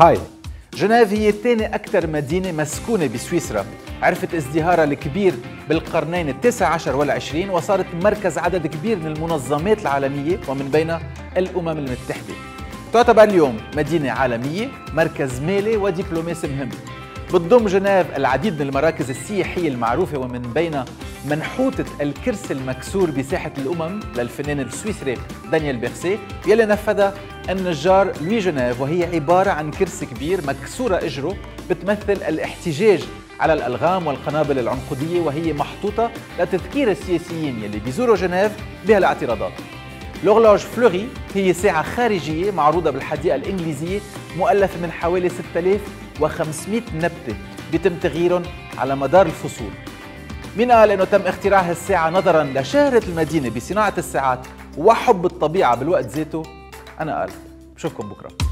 هاي. جنيف هي ثاني أكثر مدينة مسكونة بسويسرا. عرفت ازدهارها الكبير بالقرنين التاسع عشر والعشرين وصارت مركز عدد كبير من المنظمات العالمية ومن بينها الأمم المتحدة. تعتبر اليوم مدينة عالمية مركز مالي ودبلوماسي مهم. بتضم جنيف العديد من المراكز السياحية المعروفة ومن بينها منحوتة الكرسي المكسور بساحة الأمم للفنان السويسري دانيال بيرسي يلي نفذها النجار لوي جنيف وهي عبارة عن كرسي كبير مكسورة أجره بتمثل الاحتجاج على الألغام والقنابل العنقودية وهي محطوطة لتذكير السياسيين يلي بيزوروا جنيف بهالاعتراضات لوغلاج فلوري هي ساعة خارجية معروضة بالحديقة الإنجليزية مؤلفة من حوالي 6500 نبتة بيتم تغييرهم على مدار الفصول مين قال إنه تم اختراع هالساعة نظرا لشهرة المدينة بصناعة الساعات وحب الطبيعة بالوقت ذاته؟ أنا قال بشوفكم بكرة.